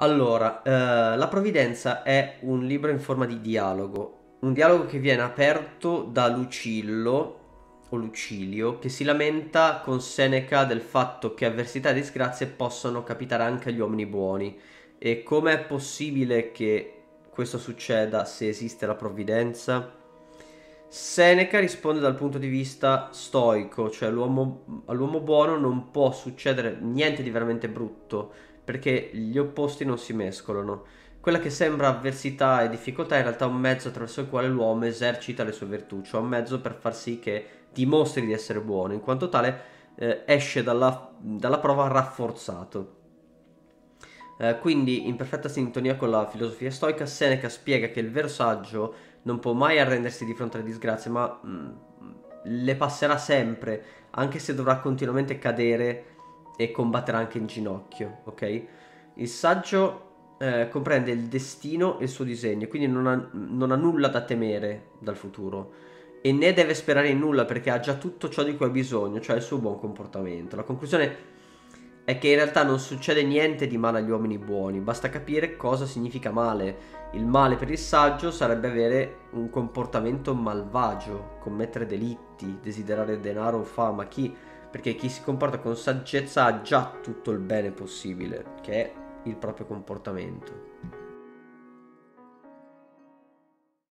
Allora, eh, La Provvidenza è un libro in forma di dialogo, un dialogo che viene aperto da Lucillo o Lucilio che si lamenta con Seneca del fatto che avversità e disgrazie possono capitare anche agli uomini buoni e come è possibile che questo succeda se esiste la provvidenza? Seneca risponde dal punto di vista stoico, cioè all'uomo buono non può succedere niente di veramente brutto perché gli opposti non si mescolano. Quella che sembra avversità e difficoltà è in realtà un mezzo attraverso il quale l'uomo esercita le sue virtù, cioè un mezzo per far sì che dimostri di essere buono, in quanto tale eh, esce dalla, dalla, prova rafforzato. Eh, quindi, in perfetta sintonia con la filosofia stoica, Seneca spiega che il vero saggio non può mai arrendersi di fronte alle disgrazie, ma mh, mm, le passerà sempre, anche se dovrà continuamente cadere e combatterà anche in ginocchio, ok? Il saggio eh, comprende il destino e il suo disegno, quindi non ha, non ha, nulla da temere dal futuro e né deve sperare in nulla perché ha già tutto ciò di cui ha bisogno, cioè il suo buon comportamento. La conclusione è che in realtà non succede niente di male agli uomini buoni, basta capire cosa significa male. Il male per il saggio sarebbe avere un comportamento malvagio, commettere delitti, desiderare denaro o fama. Chi perché chi si comporta con saggezza ha già tutto il bene possibile, che è il proprio comportamento.